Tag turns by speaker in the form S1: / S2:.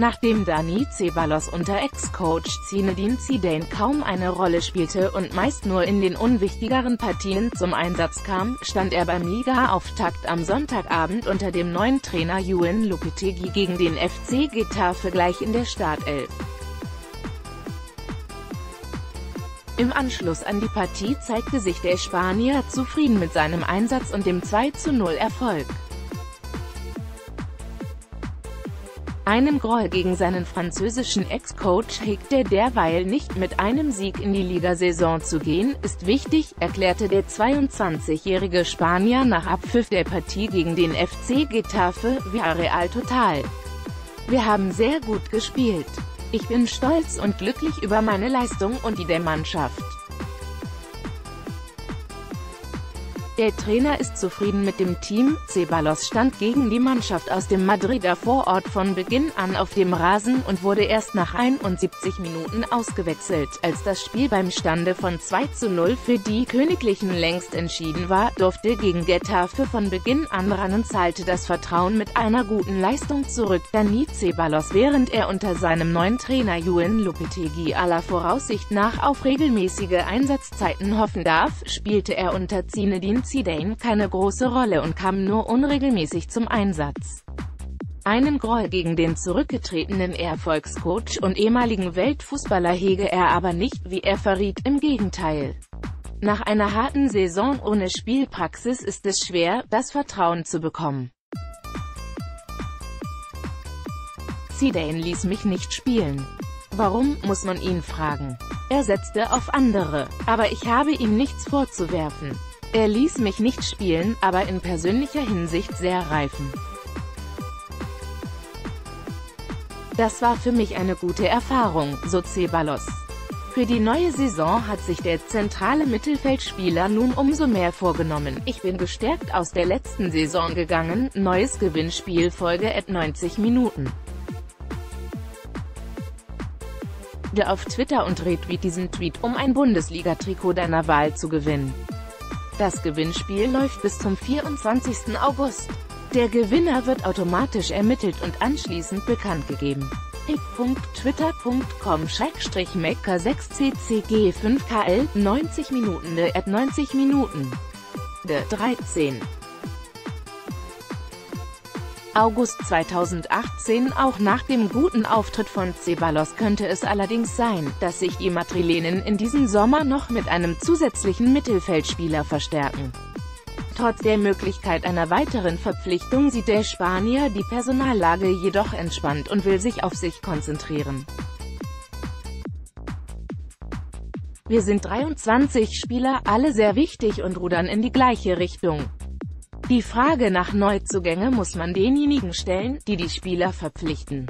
S1: Nachdem Dani Ceballos unter Ex-Coach Zinedine Zidane kaum eine Rolle spielte und meist nur in den unwichtigeren Partien zum Einsatz kam, stand er beim Liga-Auftakt am Sonntagabend unter dem neuen Trainer Juan Lopetegui gegen den FC Getafe gleich in der Startelf. Im Anschluss an die Partie zeigte sich der Spanier zufrieden mit seinem Einsatz und dem 2-0-Erfolg. Einem Groll gegen seinen französischen Ex-Coach hegt er derweil nicht mit einem Sieg in die Ligasaison zu gehen, ist wichtig, erklärte der 22-jährige Spanier nach Abpfiff der Partie gegen den FC Getafe, Villarreal Total. Wir haben sehr gut gespielt. Ich bin stolz und glücklich über meine Leistung und die der Mannschaft. Der Trainer ist zufrieden mit dem Team, Ceballos stand gegen die Mannschaft aus dem Madrider Vorort von Beginn an auf dem Rasen und wurde erst nach 71 Minuten ausgewechselt. Als das Spiel beim Stande von 2 zu 0 für die Königlichen längst entschieden war, durfte gegen Getafe von Beginn an ran und zahlte das Vertrauen mit einer guten Leistung zurück. Dani Ceballos während er unter seinem neuen Trainer Juan Lopetegui aller Voraussicht nach auf regelmäßige Einsatzzeiten hoffen darf, spielte er unter Zinedine Zidane keine große Rolle und kam nur unregelmäßig zum Einsatz. Einen Groll gegen den zurückgetretenen Erfolgscoach und ehemaligen Weltfußballer hege er aber nicht, wie er verriet, im Gegenteil. Nach einer harten Saison ohne Spielpraxis ist es schwer, das Vertrauen zu bekommen. Zidane ließ mich nicht spielen. Warum, muss man ihn fragen. Er setzte auf andere, aber ich habe ihm nichts vorzuwerfen. Er ließ mich nicht spielen, aber in persönlicher Hinsicht sehr reifen. Das war für mich eine gute Erfahrung, so Ceballos. Für die neue Saison hat sich der zentrale Mittelfeldspieler nun umso mehr vorgenommen. Ich bin gestärkt aus der letzten Saison gegangen, neues Gewinnspiel Folge at 90 Minuten. Der auf Twitter und retweet diesen Tweet, um ein Bundesliga-Trikot deiner Wahl zu gewinnen. Das Gewinnspiel läuft bis zum 24. August. Der Gewinner wird automatisch ermittelt und anschließend bekannt gegeben. pick.twitter.com-mecker6ccg5kl 90 Minuten de 90 Minuten de 13 August 2018 Auch nach dem guten Auftritt von Ceballos könnte es allerdings sein, dass sich die Madrilenen in diesem Sommer noch mit einem zusätzlichen Mittelfeldspieler verstärken. Trotz der Möglichkeit einer weiteren Verpflichtung sieht der Spanier die Personallage jedoch entspannt und will sich auf sich konzentrieren. Wir sind 23 Spieler, alle sehr wichtig und rudern in die gleiche Richtung. Die Frage nach Neuzugänge muss man denjenigen stellen, die die Spieler verpflichten.